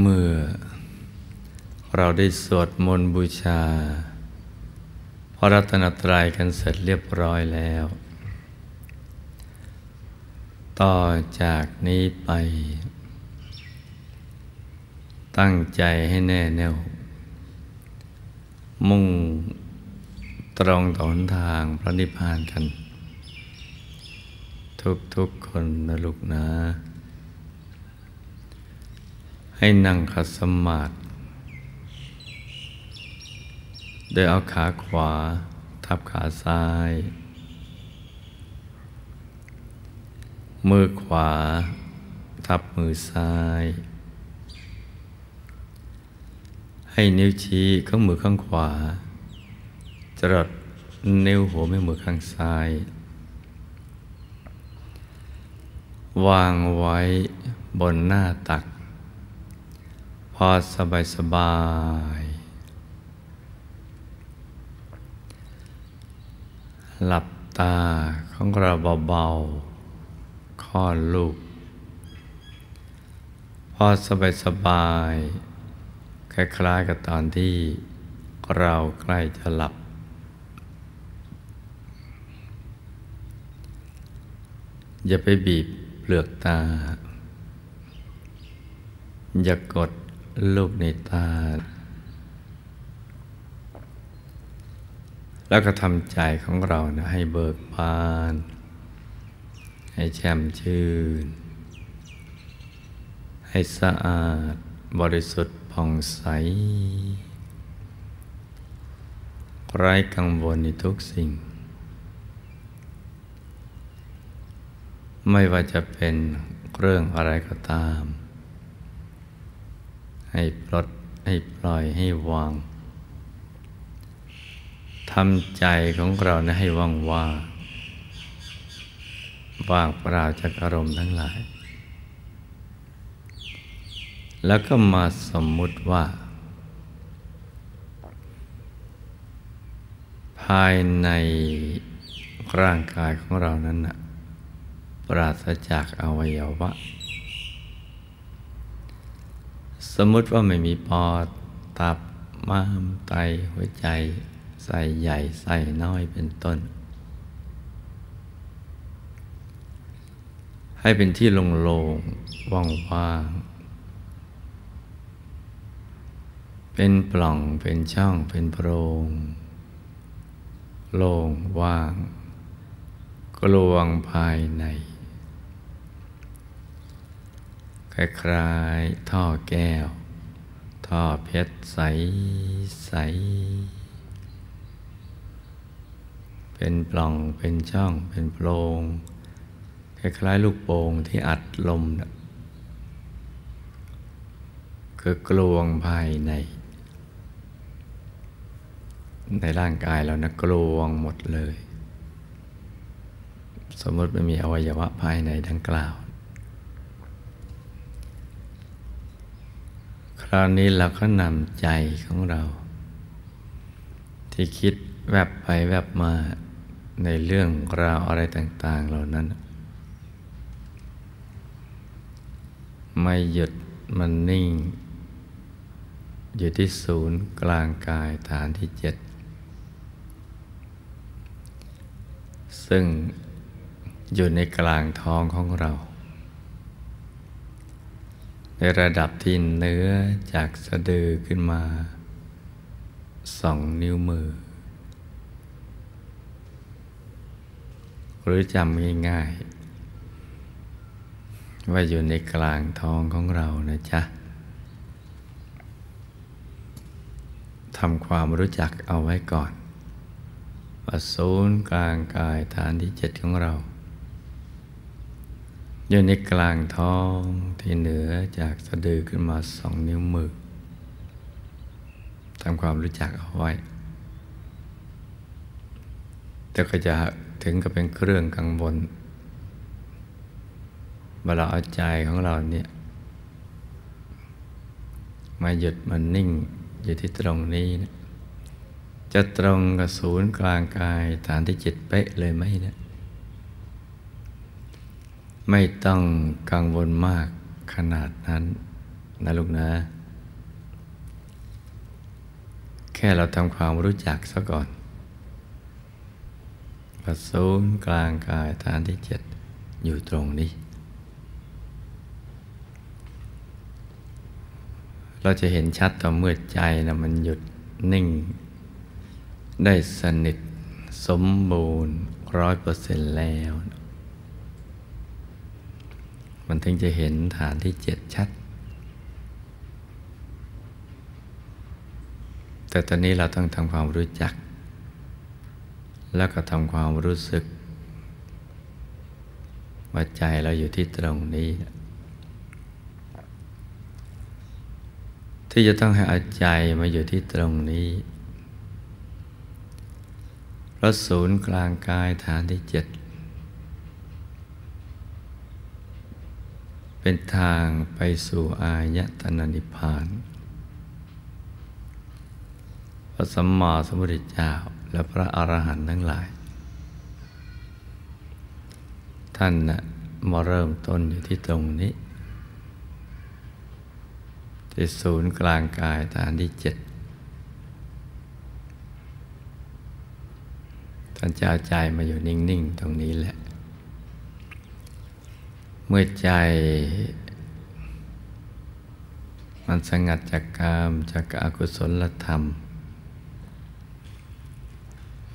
เมื่อเราได้สวดมนต์บูชา พระรัตนตรัยกันเสร็จเรียบร้อยแล้ว ต่อจากนี้ไป ตั้งใจให้แน่แน่ว มุ่งตรงต่อหนทางพระนิพพานกัน ทุกๆคนนะลูกนะ ให้นั่งขัดสมาธิโดยเอาขาขวา ทับขาซ้าย มือขวา ทับมือซ้าย ให้นิ้วชี้ข้างมือข้างขวา จรดนิ้วหัวแม่มือข้างซ้าย วางไว้บนหน้าตัก อสบายสบาย หลับตาของเราเบาๆคลอดลูก พอสบายสบาย คล้ายๆกับตอนที่เราใกล้จะหลับ อย่าไปบีบเปลือกตา อย่ากด ลูกในตา แล้วก็ทำใจของเรานะให้เบิกบาน ให้แช่มชื่น ให้สะอาดบริสุทธิ์ผ่องใส ไร้กังวลในทุกสิ่ง ไม่ว่าจะเป็นเรื่องอะไรก็ตาม ให้ปลดให้ปล่อยให้วางทำใจของเรานะให้ว่างว่างว่างเปล่าจากอารมณ์ทั้งหลาย แล้วก็มาสมมุติว่า ภายในร่างกายของเรานั้นนะปราศจากอวัยวะ สมมติว่าไม่มีปอด ตับ ม้าม ไต หัวใจ ใส่ใหญ่ใส่น้อยเป็นต้น ให้เป็นที่โล่งๆว่างๆ เป็นปล่อง เป็นช่อง เป็นโพรง โล่งว่าง กลวงภายใน คล้ายๆท่อแก้ว ท่อเพชรใสใส เป็นปล่องเป็นช่องเป็นโพรงคล้ายๆลูกโป่งที่อัดลมนะคือกลวงภายใน ในร่างกายเรานะกลวงหมดเลย สมมติไม่มีอวัยวะภายในดังกล่าว ค ราวนี้เราก็นำใจของเรา ที่คิดแวบไปแวบมาในเรื่องราวอะไรต่าง ๆ เหล่านั้น ไม่หยุดมันนิ่ง อยู่ที่ศูนย์กลางกายฐานที่เจ็ดซึ่งอยู่ในกลางท้องของเรา ในระดับที่เนื้อจากสะดือขึ้นมาสองนิ้วมือ หรือจำง่ายๆ ว่าอยู่ในกลางท้องของเรานะจ๊ะทำความรู้จักเอาไว้ก่อนว่าศูนย์กลางกายฐานที่เจ็ดของเรา อยู่ในกลางท้องที่เหนือจากสะดือขึ้นมาสองนิ้วมือทำความรู้จักเอาไว้ แต่ก็จะถึงกับเป็นเครื่องกังวลเวลาเอาใจของเราเนี่ย มาหยุดมันนิ่งอยู่ที่ตรงนี้นะจะตรงกับศูนย์กลางกายฐานที่จิตเป๊ะเลยไหมเนะี่ย ไม่ต้องกังวลมากขนาดนั้นนะลูกนะ แค่เราทำความรู้จักซะก่อนว่าศูนย์กลางกายฐานที่เจ็ดอยู่ตรงนี้ เราจะเห็นชัดต่อเมื่อใจนะมันหยุดนิ่ง ได้สนิทสมบูรณ์ร้อยเปอร์เซ็นต์แล้ว มันถึงจะเห็นฐานที่เจ็ดชัด แต่ตอนนี้เราต้องทำความรู้จัก แล้วก็ทำความรู้สึก ว่าใจเราอยู่ที่ตรงนี้ ที่จะต้องให้อาใจมาอยู่ที่ตรงนี้เพราะศูนย์กลางกายฐานที่เจ็ด เป็นทางไปสู่อายตนะนิพพาน พระสัมมาสัมพุทธเจ้าและพระอรหันต์ทั้งหลาย ท่านนะมาเริ่มต้นอยู่ที่ตรงนี้ที่ศูนย์กลางกายฐานที่เจ็ดท่านจะเอาใจมาอยู่นิ่ง ๆ ตรงนี้แหละ มื่อใจ มันสงัดจากกามจากอากุศลธรรม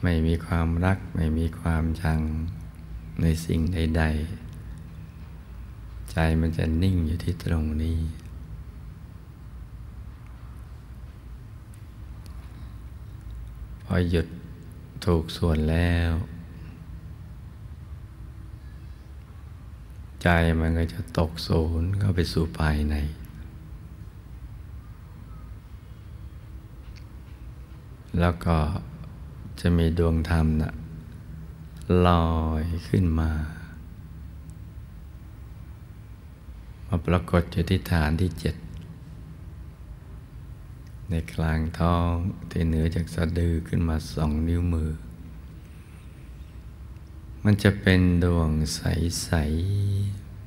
ไม่มีความรักไม่มีความชังในสิ่งใด ๆ ใจมันจะนิ่งอยู่ที่ตรงนี้ พอหยุดถูกส่วนแล้ว ใจมันก็จะตกศูนย์เข้าไปสู่ภายใน แล้วก็จะมีดวงธรรมนะลอยขึ้นมา มาปรากฏอยู่ที่ฐานที่เจ็ด ในกลางท้องที่เหนือจากสะดือขึ้นมาสองนิ้วมือ มันจะเป็นดวงใส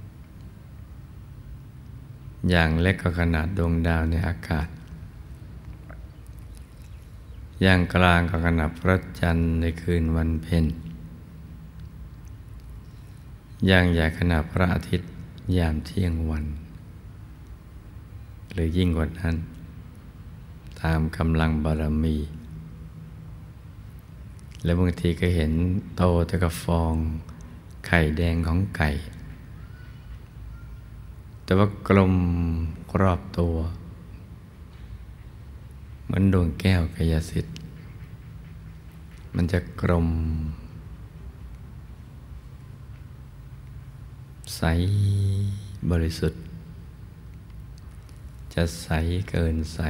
ๆ อย่างเล็กก็ขนาดดวงดาวในอากาศ อย่างกลางก็ขนาดพระจันทร์ในคืนวันเพ็ญ อย่างใหญ่ขนาดพระอาทิตย์ยามเที่ยงวัน หรือยิ่งกว่านั้น ตามกำลังบารมี และบางทีก็เห็นโตตะกฟอง ไข่แดงของไก่ แต่ว่ากลมรอบตัวเหมือนดวงแก้วกายสิทธิ์ มันจะกลม ใสบริสุทธิ์ จะใสเกินใส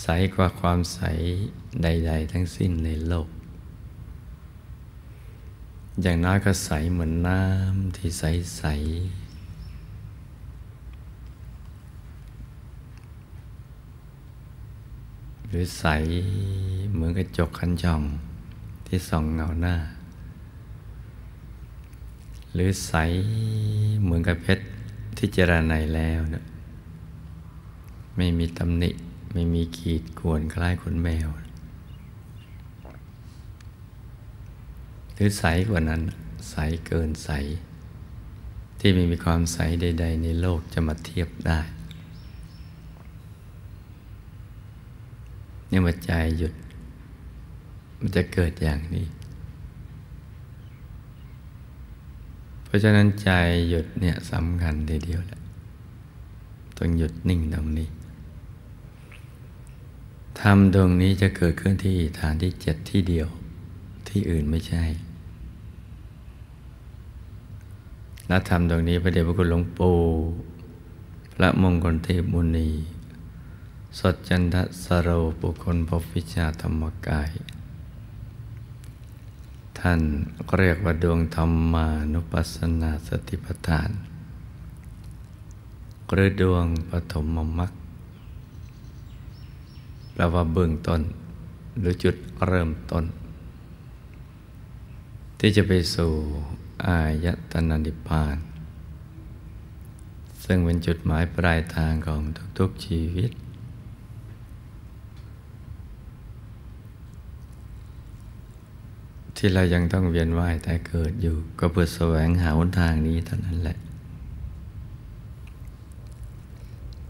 ใสกว่าความใสใด ๆ ทั้งสิ้นในโลก อย่างน้อยก็ใสเหมือนน้ำที่ใสใสหรือใสเหมือนกระจกคันช่องที่ส่องเงาหน้า หรือใสเหมือนกับเพชรที่เจรไนแล้วนะไม่มีตำหนิ ไม่มีขีดข่วนคล้ายขนแมว หรือใสกว่านั้น ใสเกินใส ที่ไม่มีความใสใด ๆ ในโลกจะมาเทียบได้เนี่ยมาใจหยุด มันจะเกิดอย่างนี้ เพราะฉะนั้นใจหยุดเนี่ยสำคัญทีเดียวแหละต้องหยุดนิ่งตรงนี้ ทำตรงนี้จะเกิดขึ้นที่ฐานที่เจ็ดที่เดียว ที่อื่นไม่ใช่ และทำตรงนี้พระเดชพระคุณหลวงปู่พระมงคลเทพมุนี สดจันทสโรบุคคลพบวิชาธรรมกาย ท่านเรียกว่าดวงธรรมานุปัสสนาสติปัฏฐานหรือดวงปฐมมรรค แปลว่าเบื้องต้น หรือจุดเริ่มต้น ที่จะไปสู่อายตนะนิพพาน ซึ่งเป็นจุดหมายปลายทางของทุกๆชีวิต ที่เรายังต้องเวียนว่ายแต่เกิดอยู่ ก็เพื่อแสวงหาหนทางนี้เท่านั้นแหละ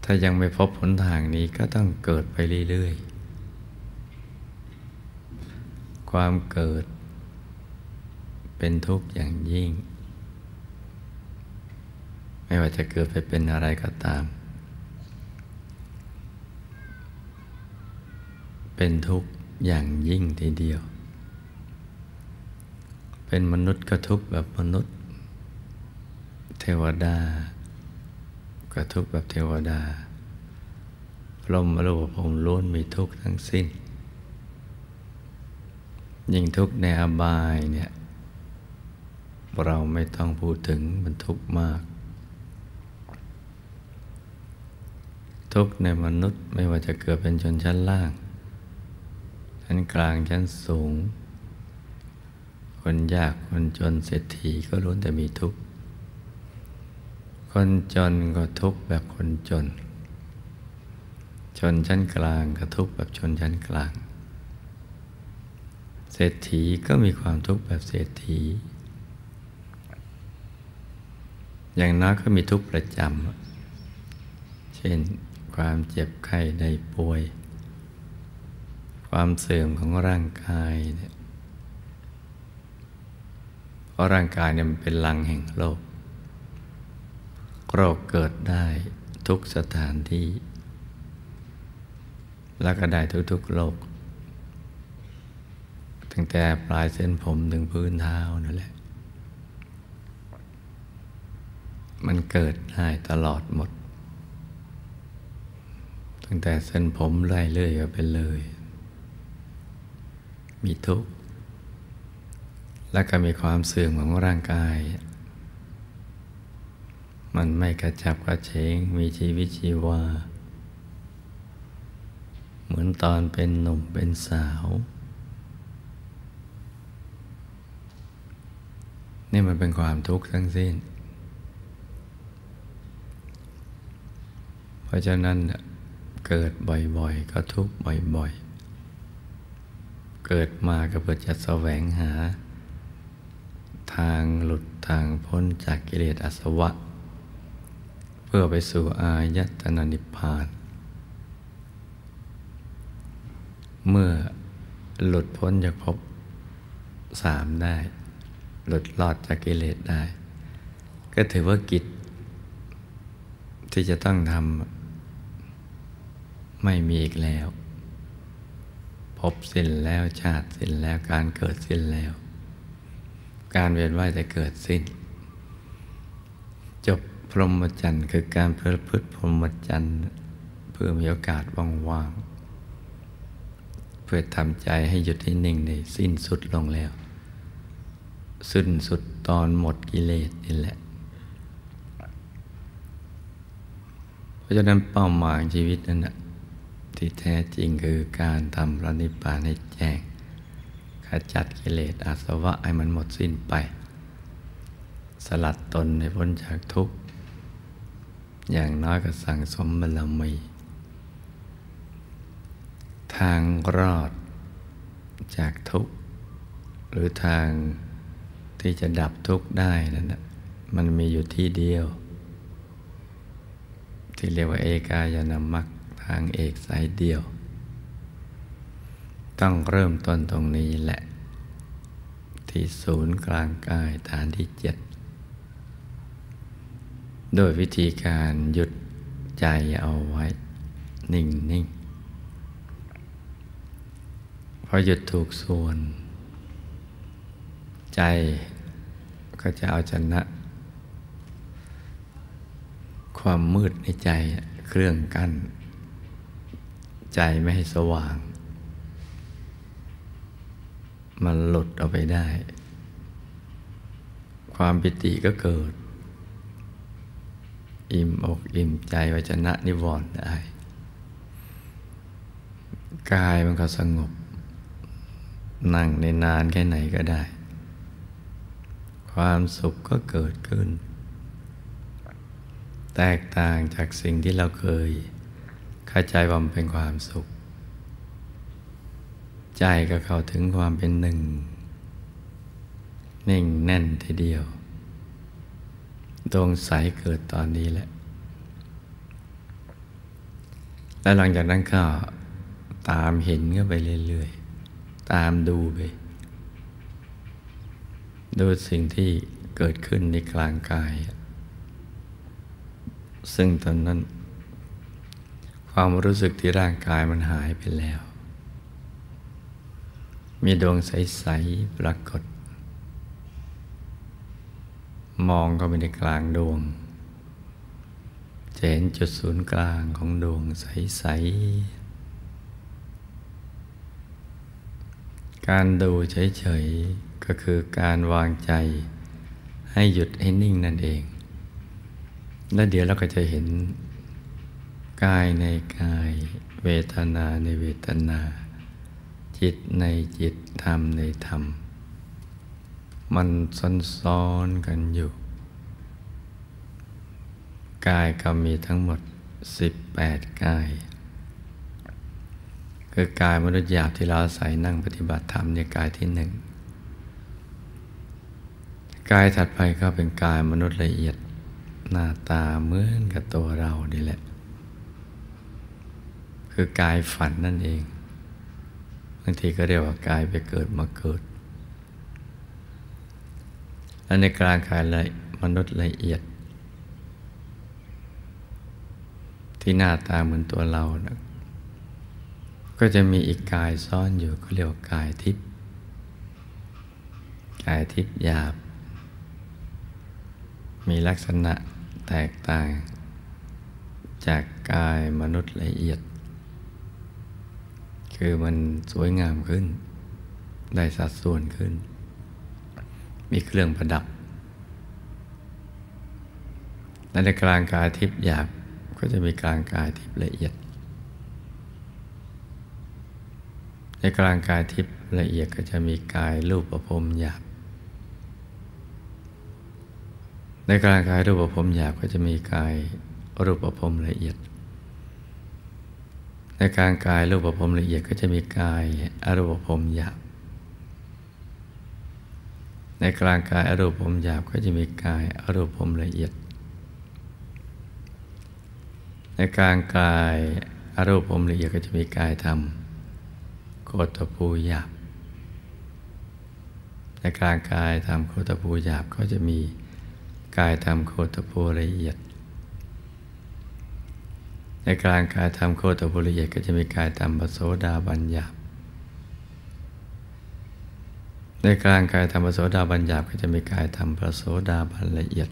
ถ้ายังไม่พบหนทางนี้ก็ต้องเกิดไปเรื่อยๆ ความเกิด เป็นทุกข์อย่างยิ่ง ไม่ว่าจะเกิดไปเป็นอะไรก็ตาม เป็นทุกข์อย่างยิ่งทีเดียว เป็นมนุษย์ก็ทุกข์แบบมนุษย์ เทวดา ก็ทุกแบบเทวดา พรหมรูปภพล้วนมีทุกข์ทั้งสิ้น ยิ่งทุกข์ในอบายเนี่ยเราไม่ต้องพูดถึงมันทุกข์มาก ทุกข์ในมนุษย์ไม่ว่าจะเกิดเป็นชนชั้นล่าง ชั้นกลางชั้นสูง คนยากคนจนเศรษฐีก็ล้วนแต่มีทุกข์ คนจนก็ทุกข์แบบคนจน ชนชั้นกลางก็ทุกข์แบบชนชั้นกลาง เศรษฐีก็มีความทุกข์แบบเศรษฐี อย่างน้อยก็มีทุกประจำ เช่นความเจ็บไข้ได้ป่วย ความเสื่อมของร่างกายเนี่ย เพราะร่างกายเนี่ยมันเป็นลังแห่งโรค โรคเกิดได้ทุกสถานที่ แล้วก็ได้ทุกๆโรคตั้งแต่ปลายเส้นผมถึงพื้นเท้านั่นแหละ มันเกิดได้ตลอดหมด ตั้งแต่เส้นผมไล่เลื่อยไปเลย มีทุกข์และก็มีความเสื่อมของร่างกาย มันไม่กระจับกระเฉงมีชีวิตชีวา เหมือนตอนเป็นหนุ่มเป็นสาว นี่มันเป็นความทุกข์ทั้งสิ้น เพราะฉะนั้นเกิดบ่อยๆ ก็ทุกข์บ่อยๆ เกิดมาก็เพื่อจะแสวงหา ทางหลุดทางพ้นจากกิเลสอาสวะ พื่อไปสู่อายตนะนิพพาน เมื่อหลุดพ้นจากภพสามได้ หลุดรอดจากกิเลสได้ ก็ถือว่ากิจ ที่จะต้องทำไม่มีอีกแล้วพบสิ้นแล้วชาติสิ้นแล้วการเกิดสิ้นแล้ว การเวียนว่ายแต่เกิดสิ้น จบ พรหมจรรย์คือการเพื่อพฤติพรหมจรรย์เพื่อมีโอกาสว่างๆเพื่อทำใจให้หยุดให้นิ่งในสิ้นสุดลงแล้ว สิ้นสุดตอนหมดกิเลสนี่แหละ เพราะฉะนั้นเป้าหมายชีวิตนั้นนะที่แท้จริงคือการทำพระนิพพานให้แจ้งขจัดกิเลสอาสวะให้มันหมดสิ้นไป สลัดตนให้พ้นจากทุกข์ อย่างน้อยก็สั่งสมบารมี ทางรอดจากทุกข์ หรือทางที่จะดับทุกข์ได้นั่นมันมีอยู่ที่เดียว ที่เรียกว่าเอกายนามัคทางเอกสายเดียว ต้องเริ่มต้นตรงนี้แหละ ที่ศูนย์กลางกายฐานที่เจ็ด โดยวิธีการหยุดใจเอาไว้ นิ่งนิ่งพอหยุดถูกส่วน ใจก็จะเอาชนะ ความมืดในใจเครื่องกั้น ใจไม่ให้สว่าง มันหลุดออกไปได้ ความปิติก็เกิด อิ่มอกอิ่มใจวชนะนิวรณ์ได้ กายมันก็สงบ นั่งในนานแค่ไหนก็ได้ ความสุขก็เกิดขึ้น แตกต่างจากสิ่งที่เราเคยเข้าใจว่ามันเป็นความสุข ใจก็เข้าถึงความเป็นหนึ่ง นิ่งแน่นทีเดียว ดวงใสเกิดตอนนี้แหละ แล้วหลังจากนั้นก็ตามเห็นก็ไปเรื่อยๆ ตามดูไป ดูสิ่งที่เกิดขึ้นในกลางกาย ซึ่งตอนนั้น ความรู้สึกที่ร่างกายมันหายไปแล้ว มีดวงใส ๆ ปรากฏ มองเข้าไปในกลางดวง จะเห็นจุดศูนย์กลางของดวงใส ๆ การดูเฉย ๆ ก็คือการวางใจ ให้หยุดให้นิ่งนั่นเอง และเดี๋ยวเราก็จะเห็น กายในกาย เวทนาในเวทนา จิตในจิต ธรรมในธรรม มันซ้อนๆกันอยู่ กายก็มีทั้งหมด 18 กาย คือกายมนุษย์หยาบที่เราใส่นั่งปฏิบัติธรรมในกายที่หนึ่งกายถัดไปก็เป็นกายมนุษย์ละเอียดหน้าตาเหมือนกับตัวเราดีแหละ คือกายฝันนั่นเองบางทีก็เรียกว่ากายไปเกิดมาเกิด และในกลางกายเลยมนุษย์ละเอียด ที่หน้าตาเหมือนตัวเรานะก็จะมีอีกกายซ่อนอยู่ก็เรียกว่ากายทิพย์กายทิพย์หยาบ มีลักษณะแตกต่าง จากกายมนุษย์ละเอียด คือมันสวยงามขึ้น ได้สัดส่วนขึ้น มีเครื่องประดับ และในกลางกายทิพย์หยาบก็จะมีกลางกายทิพย์ละเอียด ในกลางกายทิพย์ละเอียดก็จะมีกายรูปประพรมหยาบ ในกลางกายรูปประพรมหยาบก็จะมีกายรูปประพรมละเอียด ในกลางกายรูปประพรมละเอียดก็จะมีกายอรูปประพรมหยาบ ในกลางกายอรูปภพหยาบก็จะมีกายอรูปภพละเอียด ในกลางกายอรูปภพละเอียดก็จะมีกายธรรมโคตภูหยาบ ในกลางกายธรรมโคตภูหยาบก็จะมีกายธรรมโคตภูละเอียด ในกลางกายธรรมโคตภูละเอียดก็จะมีกายธรรมปโสดาบัญญาบ ในกลางกายธรรมโสดาบัญญาบก็จะมีกายธรรมพระโสดาบันละเอียด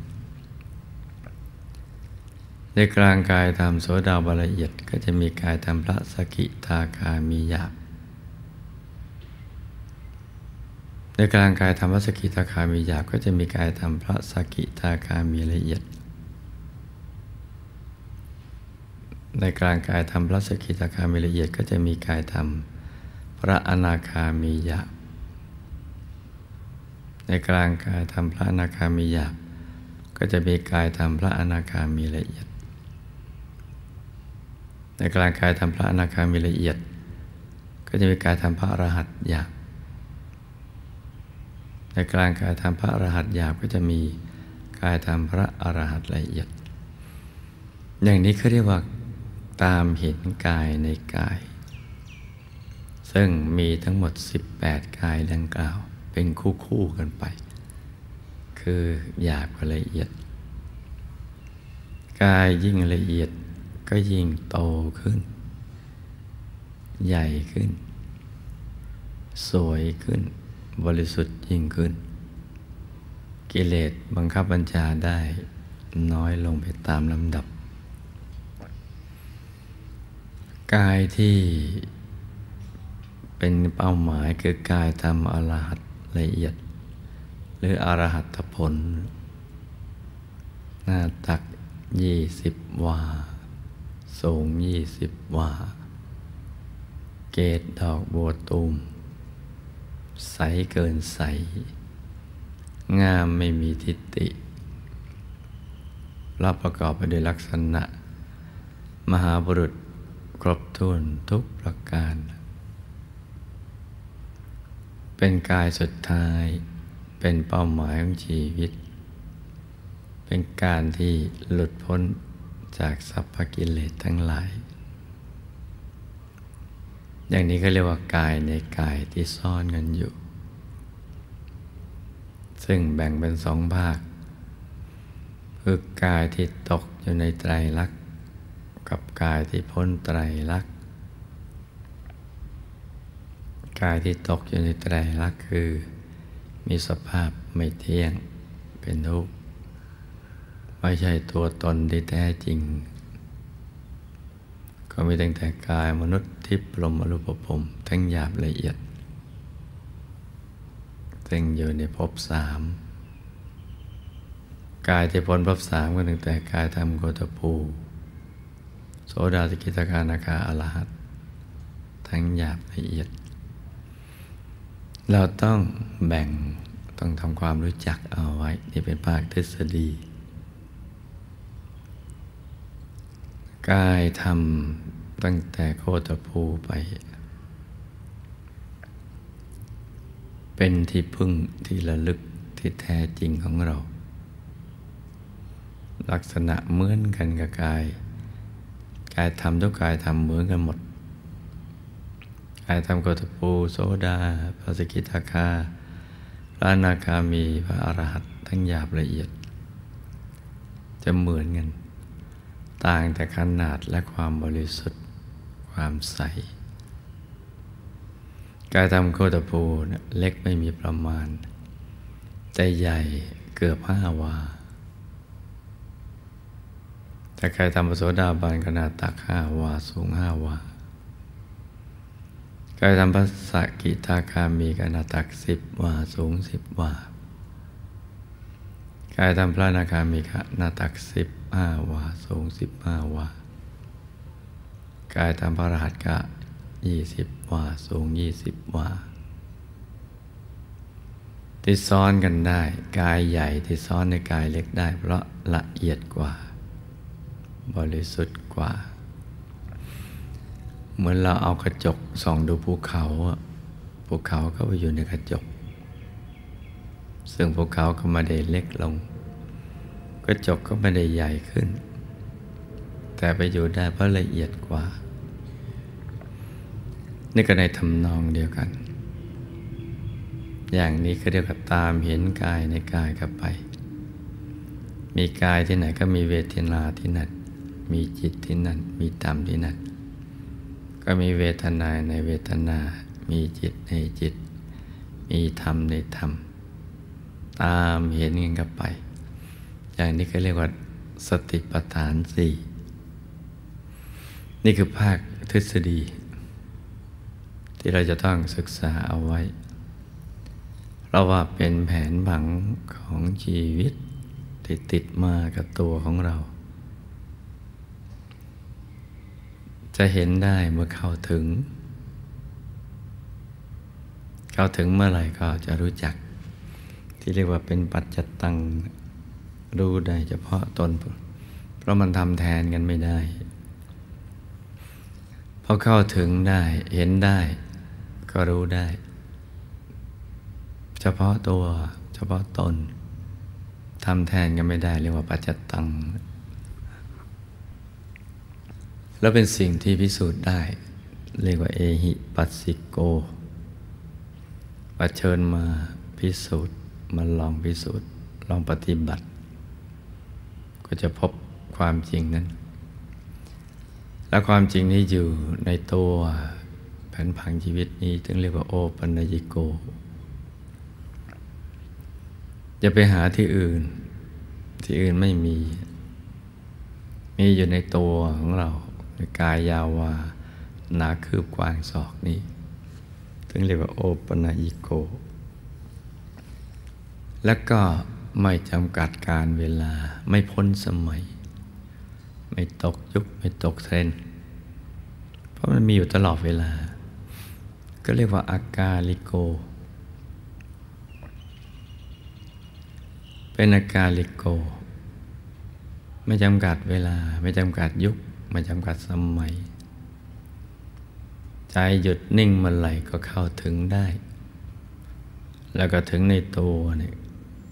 ในกลางกายธรรมโสดาบันละเอียด ก็จะมีกายธรรมพระสกิทาคามีหยาบ ในกลางกายธรรมพระสกิทาคามีหยาบก็จะมีกายธรรมพระสกิทาคามีละเอียด ในกลางกายธรรมพระสกิทาคามีละเอียด ก็จะมีกายธรรมพระอนาคามีหยาบ ในกลางกายทำพระอนาคามีหยาบ ก็จะมีกายทำพระอนาคามีละเอียด ในกลางกายทำพระอนาคามีละเอียด ก็จะมีกายทำพระอรหัตหยาบ ในกลางกายทำพระอรหัตหยาบก็จะมีกายทำพระอรหัตละเอียด อย่างนี้เขาเรียกว่าตามเห็นกายในกาย ซึ่งมีทั้งหมด 18 กายดังกล่าว เป็นคู่คู่กันไป คือหยาบกับละเอียด กายยิ่งละเอียดก็ยิ่งโตขึ้น ใหญ่ขึ้น สวยขึ้น บริสุทธิ์ยิ่งขึ้น กิเลสบังคับบัญชาได้น้อยลงไปตามลำดับ กายที่เป็นเป้าหมายคือกายทำอรหัต ละเอียด หรืออรหัตผล หน้าตักยี่สิบวา สูงยี่สิบวา เกตดอกบัวตูม ใสเกินใส งามไม่มีทิฏฐิรับประกอบไปด้วยลักษณะ มหาบุรุษครบถ้วนทุกประการ เป็นกายสุดท้าย เป็นเป้าหมายของชีวิต เป็นการที่หลุดพ้นจากสัพพกิเลสทั้งหลาย อย่างนี้ก็เรียกว่ากายในกายที่ซ่อนกันอยู่ ซึ่งแบ่งเป็นสองภาค คือกายที่ตกอยู่ในไตรลักษณ์กับกายที่พ้นไตรลักษณ์ กายที่ตกอยู่ในไตรลักษณ์คือ มีสภาพไม่เที่ยงเป็นทุกข์ไม่ใช่ตัวตนที่แท้จริง ก็มีตั้งแต่กายมนุษย์ทิพย์ลมอรูปภพทั้งหยาบละเอียดซึ่งอยู่ในภพสามกายที่พ้นภพสามก็ตั้งแต่กายธรรมโกตภูโสดาสกิตาคานาคาอรหัตทั้งหยาบละเอียด เราต้องแบ่งต้องทำความรู้จักเอาไว้ นี่เป็นภาคทฤษฎี กายทำตั้งแต่โคตภูไป เป็นที่พึ่งที่ระลึกที่แท้จริงของเรา ลักษณะเหมือนกันกับกาย กายทำทุกกายทำเหมือนกันหมด กายทำกตปูโซดาพระสกิทาคา พระนาคามี พระอรหัตทั้งหยาบละเอียด จะเหมือนกัน ต่างแต่ขนาดและความบริสุทธิ์ ความใส กายทำโคตปูเล็กไม่มีประมาณ แต่ใหญ่เกือบห้าวาแต่ใครทำปโสดาบันขนาดตักห้าวา สูงห้าวา ใครทำพระสกิทาคามีขนาตักสิบว่าสูงสิบว่าใครทำพระนาคามีขนาตักสิบห้าว่าสูงสิบห้าว่ากายทำพระรหัสกะยี่สิบว่าสูงยี่สิบว่าที่ซ้อนกันได้ กายใหญ่ที่ซ้อนในกายเล็กได้ เพราะละเอียดกว่า บริสุทธิ์กว่า เหมือนเราเอากระจกส่องดูภูเขาภูเขาก็ไปอยู่ในกระจก ซึ่งภูเขาก็ไม่ได้เล็กลง กระจกก็ไม่ได้ใหญ่ขึ้น แต่ไปอยู่ได้เพราะละเอียดกว่า นี่ก็ในทำนองเดียวกัน อย่างนี้ก็เรียกว่าตามเห็นกายในกายกับไป มีกายที่ไหนก็มีเวทนาที่นั่นมีจิตที่นั่นมีธรรมที่นั่น ก็มีเวทนาในเวทนา มีจิตในจิต มีธรรมในธรรม ตามเห็นกันกับไป อย่างนี้ก็เรียกว่าสติปัฏฐานสี่นี่คือภาคทฤษฎี ที่เราจะต้องศึกษาเอาไว้ เพราะว่าเป็นแผนผังของชีวิตที่ติดมากับตัวของเรา จะเห็นได้เมื่อเข้าถึง เข้าถึงเมื่อไหร่ก็จะรู้จัก ที่เรียกว่าเป็นปัจจตังรู้ได้เฉพาะตน เพราะมันทำแทนกันไม่ได้พอเข้าถึงได้เห็นได้ ก็รู้ได้ เฉพาะตัว เฉพาะตนทำแทนกันไม่ได้เรียกว่าปัจจตัง แล้วเป็นสิ่งที่พิสูจน์ได้ เรียกว่าเอหิปัสสิโกประเชิญมาพิสูจน์มาลองพิสูจน์ลองปฏิบัติ ก็จะพบความจริงนั้น และความจริงนี้อยู่ในตัวแผนผังชีวิตนี้จึงเรียกว่าโอปัญญิโกจะไปหาที่อื่น ที่อื่นไม่มี มีอยู่ในตัวของเรา กายยาวาหนาคืบกว้างศอกนี้ถึงเรียกว่าโอปนาอิโก แล้วก็ไม่จำกัดการเวลาไม่พ้นสมัย ไม่ตกยุคไม่ตกเทรนเพราะมันมีอยู่ตลอดเวลา ก็เรียกว่าอากาลิโก เป็นอากาลิโก ไม่จำกัดเวลา ไม่จำกัดยุค ไม่จำกัดสมัย ใจหยุดนิ่งเมื่อไหร่ก็เข้าถึงได้ แล้วก็ถึงในตัวเนี่ย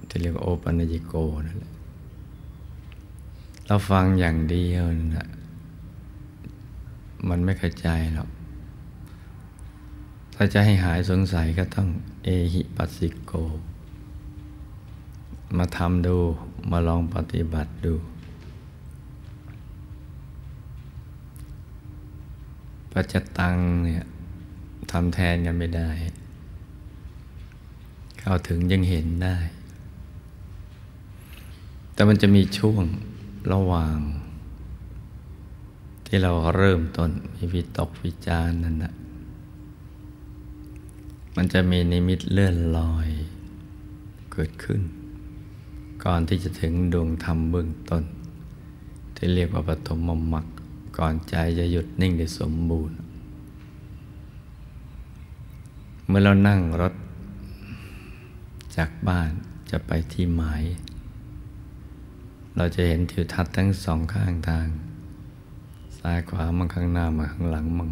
ที่เรียกว่าโอปัญญิโกนั่นแหละเราฟังอย่างเดียวนะมันไม่เข้าใจหรอก ถ้าจะให้หายสงสัยก็ต้องเอหิปัสสิโก มาทำดูมาลองปฏิบัติดู ปัจจตังเนี่ยทำแทนกันไม่ได้ เข้าถึงยังเห็นได้ แต่มันจะมีช่วงระหว่าง ที่เราเริ่มต้นมีวิตกวิจารนั่นนะมันจะมีนิมิตเลื่อนลอย เกิดขึ้น ก่อนที่จะถึงดวงธรรมเบื้องต้น ที่เรียกว่าปฐมมรรค ก่อนใจจะหยุดนิ่งได้สมบูรณ์ เมื่อเรานั่งรถ จากบ้านจะไปที่หมาย เราจะเห็นทิวทัศน์ทั้งสองข้างทาง ซ้ายขวามั่งข้างหน้ามาข้างหลังมั่ง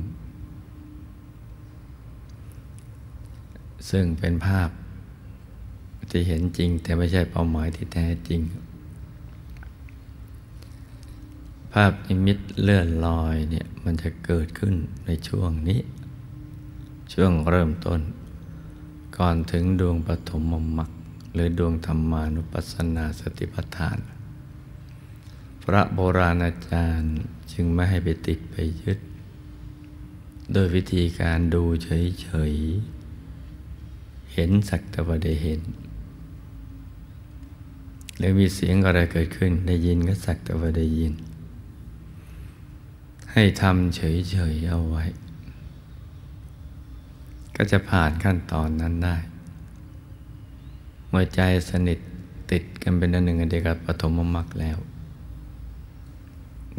ซึ่งเป็นภาพที่เห็นจริงแต่ไม่ใช่เป้าหมายที่แท้จริง ภาพนิมิตเลื่อนลอยเนี่ยมันจะเกิดขึ้นในช่วงนี้ ช่วงเริ่มต้น ก่อนถึงดวงปฐมมรรคหรือดวงธรรมานุปัสสนาสติปัฏฐาน พระโบราณอาจารย์จึงไม่ให้ไปติดไปยึด โดยวิธีการดูเฉยๆ เห็นสักแต่ว่าได้เห็น หรือมีเสียงอะไรเกิดขึ้นได้ยินก็สักแต่ว่าได้ยิน ให้ทำเฉยๆเอาไว้ ก็จะผ่านขั้นตอนนั้นได้ เมื่อใจสนิทติดกันเป็นอันหนึ่งอันเดียวกับปฐมมรรคแล้ว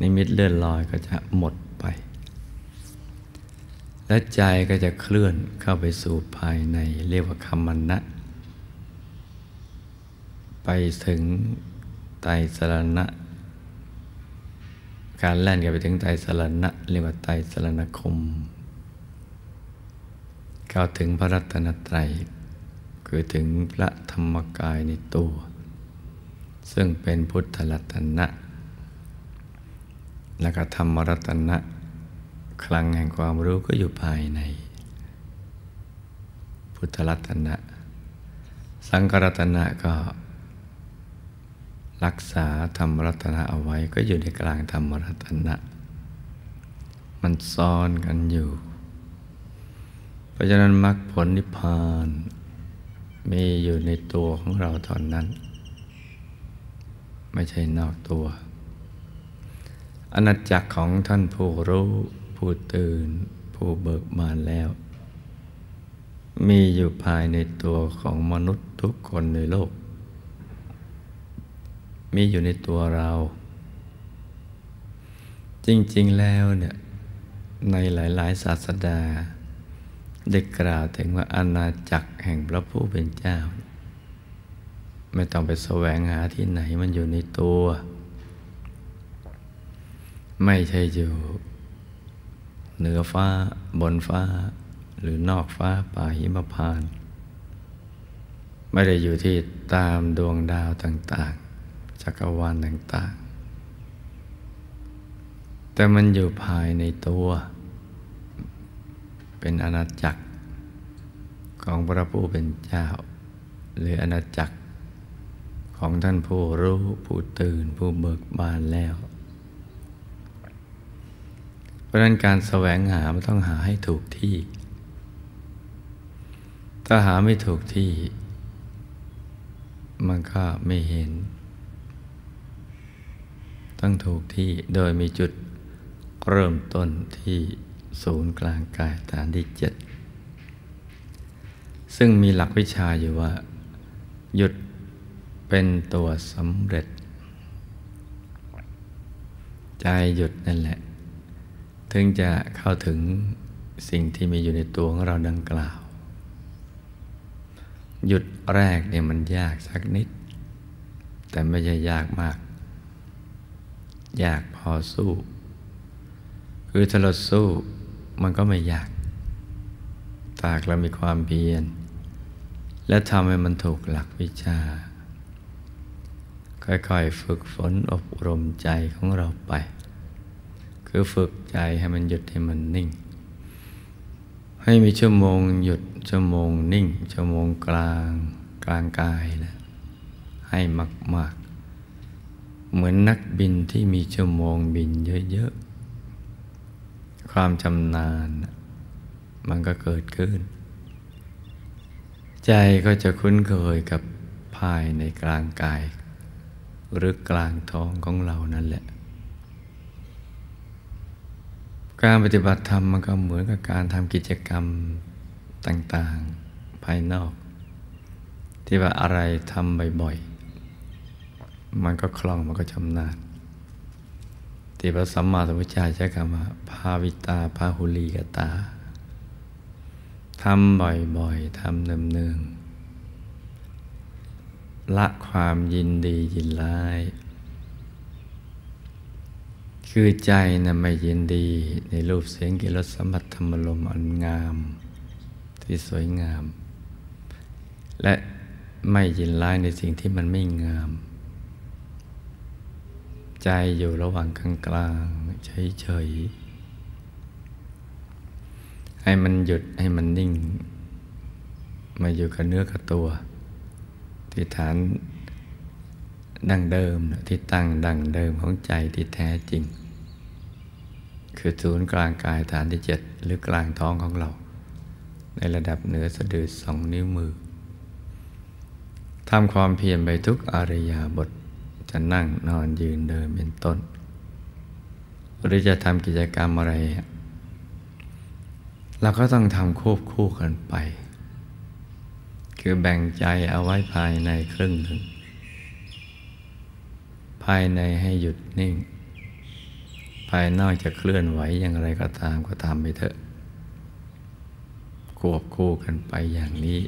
นิมิตเลื่อนลอยก็จะหมดไป และใจก็จะเคลื่อนเข้าไปสู่ภายในเรียกว่าคำมันนะ ไปถึงไตสรณะ การแล่นกันไปถึงไตสรณะเรียกว่าไตสรณคมเข้าถึงพระรัตนตรัยคือถึงพระธรรมกายในตัว ซึ่งเป็นพุทธรัตนะและก็ธรรมรัตนะคลังแห่งความรู้ก็อยู่ภายใน พุทธรัตนะ สังกรัตนะก็ รักษาธรรมรัตนะเอาไว้ก็อยู่ในกลางธรรมรัตนะ มันซ้อนกันอยู่ เพราะฉะนั้นมรรคผลนิพพาน มีอยู่ในตัวของเราตอนนั้น ไม่ใช่นอกตัวอนัจจักของท่านผู้รู้ ผู้ตื่น ผู้เบิกบานแล้ว มีอยู่ภายในตัวของมนุษย์ทุกคนในโลก มีอยู่ในตัวเรา จริง ๆ แล้วเนี่ยในหลาย ๆ ศาสดา ได้กล่าวถึงว่าอาณาจักรแห่งพระผู้เป็นเจ้า ไม่ต้องไปแสวงหาที่ไหนมันอยู่ในตัว ไม่ใช่อยู่ เหนือฟ้าบนฟ้า หรือนอกฟ้าป่าหิมพาน ไม่ได้อยู่ที่ตามดวงดาวต่าง จักรวาลต่างๆ แต่มันอยู่ภายในตัว เป็นอาณาจักร ของพระผู้เป็นเจ้า หรืออาณาจักร ของท่านผู้รู้ผู้ตื่นผู้เบิกบานแล้ว เพราะนั้นการแสวงหามันต้องหาให้ถูกที่ ถ้าหาไม่ถูกที่มันก็ไม่เห็น ต้องถูกที่โดยมีจุดเริ่มต้นที่ศูนย์กลางกายฐานที่เจ็ดซึ่งมีหลักวิชาอยู่ว่า หยุดเป็นตัวสำเร็จ ใจหยุดนั่นแหละ ถึงจะเข้าถึงสิ่งที่มีอยู่ในตัวของเราดังกล่าว หยุดแรกเนี่ยมันยากสักนิด แต่ไม่ใช่ยากมาก ยากพอสู้ คือถ้าเราสู้มันก็ไม่อยาก ตากเรามีความเพียร และทำให้มันถูกหลักวิชา ค่อยๆฝึกฝนอบรมใจของเราไป คือฝึกใจให้มันหยุดให้มันนิ่ง ให้มีชั่วโมงหยุดชั่วโมงนิ่ง ชั่วโมงกลางกลางกายนะให้มาก เหมือนนักบินที่มีชั่วโมงบินเยอะๆ ความชำนาญ มันก็เกิดขึ้น ใจก็จะคุ้นเคยกับภายในกลางกาย หรือกลางท้องของเรานั่นแหละ การปฏิบัติธรรมมันก็เหมือนกับการทำกิจกรรมต่างๆภายนอก ที่ว่าอะไรทำบ่อยๆ มันก็คล่องมันก็ชำนาญที่พระสัมมาสัมพุทธเจ้าใช้คำว่าภาวิตาภาหุลีกตาทำบ่อยๆทำเนืองๆละความยินดียินร้าย คือใจนะไม่ยินดีในรูปเสียงกิรสสัมผัสธรรมลมอันงาม ที่สวยงาม และไม่ยินร้ายในสิ่งที่มันไม่งาม ใจอยู่ระหว่างกลางๆเฉยๆ ให้มันหยุดให้มันนิ่ง มาอยู่กับเนื้อกับตัว ที่ฐานดั้งเดิมที่ตั้งดั้งเดิมของใจที่แท้จริง คือศูนย์กลางกายฐานที่เจ็ดหรือกลางท้องของเรา ในระดับเหนือสะดือสองนิ้วมือทำความเพียรไปทุกอริยาบท จะนั่งนอนยืนเดินเป็นต้น หรือจะทำกิจกรรมอะไรเราก็ต้องทำควบคู่กันไป คือแบ่งใจเอาไว้ภายในครึ่งหนึ่ง ภายในให้หยุดนิ่ง ภายนอกจะเคลื่อนไหวอย่างไรก็ตามก็ตามไปเถอะ ควบคู่กันไปอย่างนี้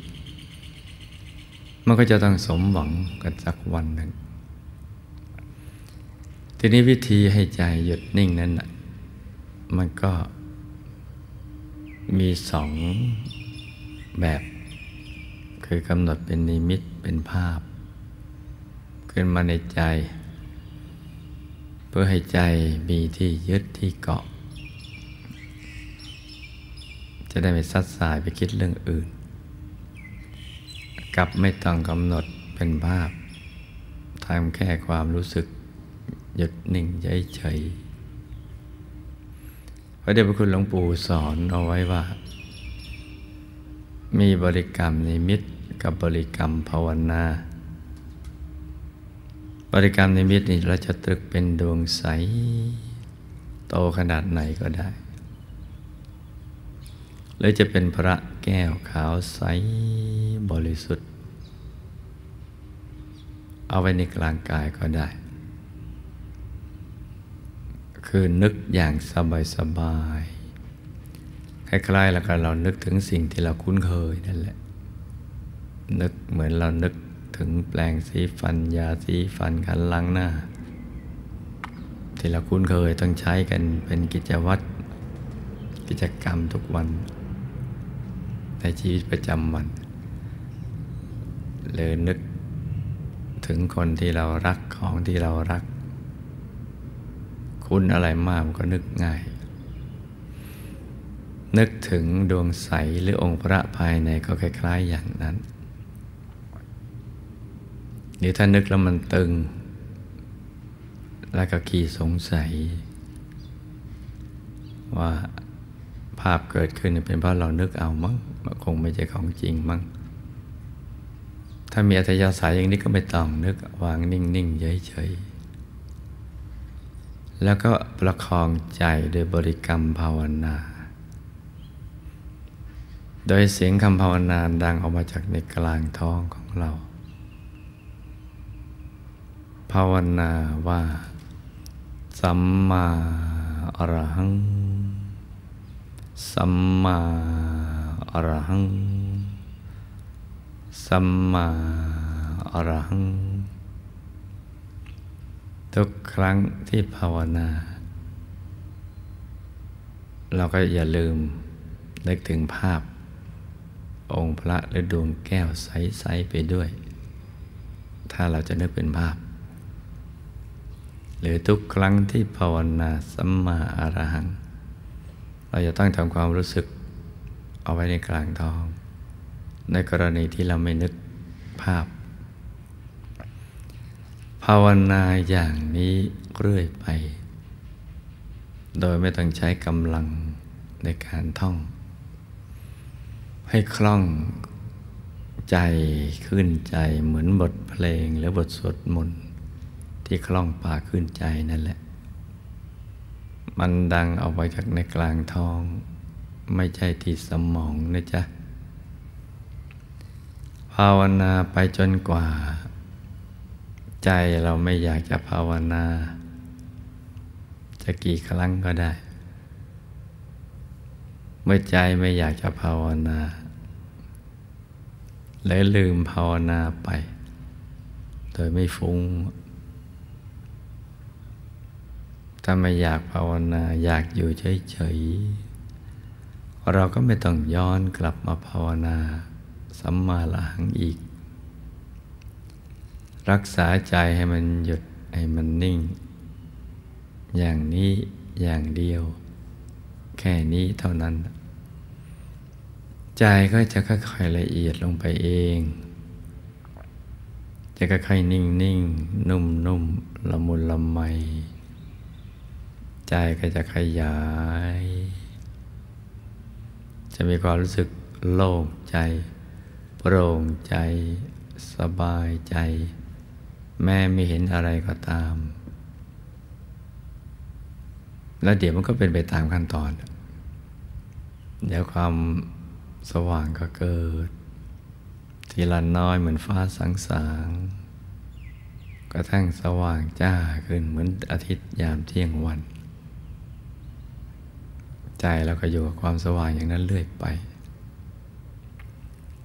มันก็จะต้องสมหวังกันสักวันหนึ่ง ทีนี้วิธีให้ใจหยุดนิ่งนั้นมันก็มีสองแบบ คือกำหนดเป็นนิมิตเป็นภาพ ขึ้นมาในใจ เพื่อให้ใจมีที่ยึดที่เกาะ จะได้ไม่ซัดสายไปคิดเรื่องอื่น กับไม่ต้องกำหนดเป็นภาพทำแค่ความรู้สึก หยุดนิ่งเฉยๆพระเดชพระคุณหลวงปู่สอนเอาไว้ว่า มีบริกรรมนิมิตกับบริกรรมภาวนา บริกรรมนิมิตนี่เราจะตรึกเป็นดวงใส โตขนาดไหนก็ได้หรือจะเป็นพระแก้วขาวใสบริสุทธิ์ เอาไว้ในกลางกายก็ได้ คือนึกอย่างสบายสบายคล้ายๆแล้วก็เรานึกถึงสิ่งที่เราคุ้นเคยนั่นแหละ นึกเหมือนเรานึกถึงแปลงสีฟันยาสีฟันขันล้างหน้า ที่เราคุ้นเคยต้องใช้กันเป็นกิจวัตรกิจกรรมทุกวัน ในชีวิตประจำวันเลยนึกถึงคนที่เรารักของที่เรารัก คุ้นอะไรมากมันก็นึกง่าย นึกถึงดวงใสหรือองค์พระภายในก็คล้าย ๆ อย่างนั้นเดี๋ยวถ้านึกแล้วมันตึง แล้วก็ขี่สงสัย ว่าภาพเกิดขึ้นเป็นเพราะเรานึกเอามั้งคงไม่ใช่ของจริงมั้งถ้ามีอัธยาศัยอย่างนี้ก็ไม่ต้องนึกวางนิ่ง ๆ เฉยๆ แล้วก็ประคองใจโดยบริกรรมภาวนา โดยเสียงคำภาวนาดังออกมาจากในกลางท้องของเรา ภาวนาว่า สัมมาอรหัง สัมมาอรหัง สัมมาอรหัง ทุกครั้งที่ภาวนา เราก็อย่าลืมนึกถึงภาพ องค์พระหรือดวงแก้วใส ๆ ไปด้วย ถ้าเราจะนึกเป็นภาพ หรือทุกครั้งที่ภาวนาสัมมาอรหัง เราจะต้องทำความรู้สึกเอาไว้ในกลางท้อง ในกรณีที่เราไม่นึกภาพ ภาวนาอย่างนี้เรื่อยไป โดยไม่ต้องใช้กำลังในการท่อง ให้คล่องใจขึ้นใจเหมือนบทเพลงหรือบทสวดมนต์ที่คล่องปากขึ้นใจนั่นแหละ มันดังออกไปจากในกลางท้อง ไม่ใช่ที่สมองนะจ๊ะ ภาวนาไปจนกว่า ใจเราไม่อยากจะภาวนา จะกี่ครั้งก็ได้ เมื่อใจไม่อยากจะภาวนาเลยลืมภาวนาไป โดยไม่ฟุง้ง ถ้าไม่อยากภาวนาอยากอยู่เฉยๆ เราก็ไม่ต้องย้อนกลับมาภาวนา สัมมาหลังอีก รักษาใจให้มันหยุดให้มันนิ่ง อย่างนี้อย่างเดียว แค่นี้เท่านั้น ใจก็จะค่อยๆละเอียดลงไปเอง จะค่อยๆนิ่งนิ่งนุ่มนุ่มละมุนละไม ใจก็จะขยาย จะมีความรู้สึกโล่งใจ โปร่งใจ สบายใจ แม่ไม่เห็นอะไรก็ตาม แล้วเดี๋ยวมันก็เป็นไปตามขั้นตอน เดี๋ยวความสว่างก็เกิด ทีละน้อยเหมือนฟ้าสางสางกระทั่งสว่างจ้าขึ้นเหมือนอาทิตย์ยามเที่ยงวัน ใจเราก็อยู่กับความสว่างอย่างนั้นเรื่อยไป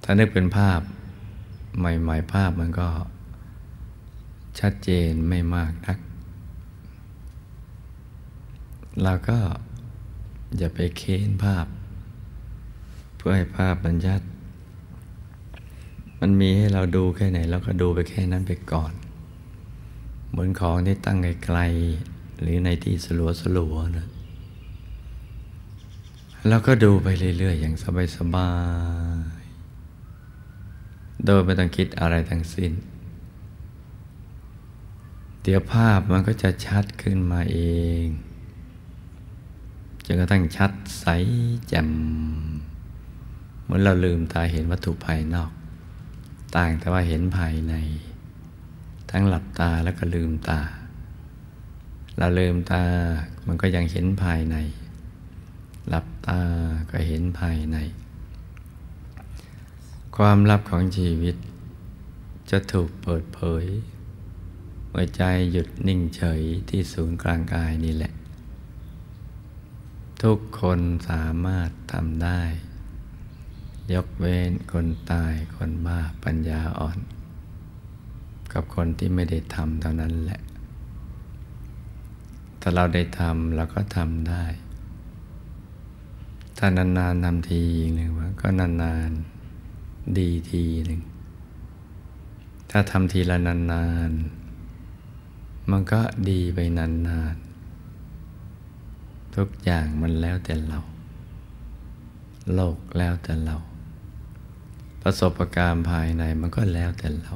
ถ้านึกเป็นภาพใหม่ ๆ ภาพมันก็ ชัดเจนไม่มากนัก เราก็อย่าไปเค้นภาพ เพื่อให้ภาพมันชัดมันมีให้เราดูแค่ไหนเราก็ดูไปแค่นั้นไปก่อนเหมือนของที่ตั้งไกลๆหรือในที่สลัวสลัวนะเราก็ดูไปเรื่อยๆ อย่างสบายๆ โดยไม่ต้องคิดอะไรทั้งสิ้น เดี๋ยวภาพมันก็จะชัดขึ้นมาเองจนกระทั่งชัดใสแจ่มเหมือนเราลืมตาเห็นวัตถุภายนอก ต่างแต่ว่าเห็นภายใน ทั้งหลับตาแล้วก็ลืมตา เราลืมตามันก็ยังเห็นภายใน หลับตาก็เห็นภายใน ความลับของชีวิตจะถูกเปิดเผย เมื่อใจหยุดนิ่งเฉยที่ศูนย์กลางกายนี่แหละ ทุกคนสามารถทำได้ ยกเว้นคนตายคนบ้าปัญญาอ่อน กับคนที่ไม่ได้ทำเท่านั้นแหละ ถ้าเราได้ทำเราก็ทำได้ ถ้านานๆทำทีหนึ่งก็นานๆดีทีหนึ่ง ถ้าทำทีละนานๆ มันก็ดีไปนานๆ ทุกอย่างมันแล้วแต่เรา โลกแล้วแต่เรา ประสบการณ์ภายในมันก็แล้วแต่เรา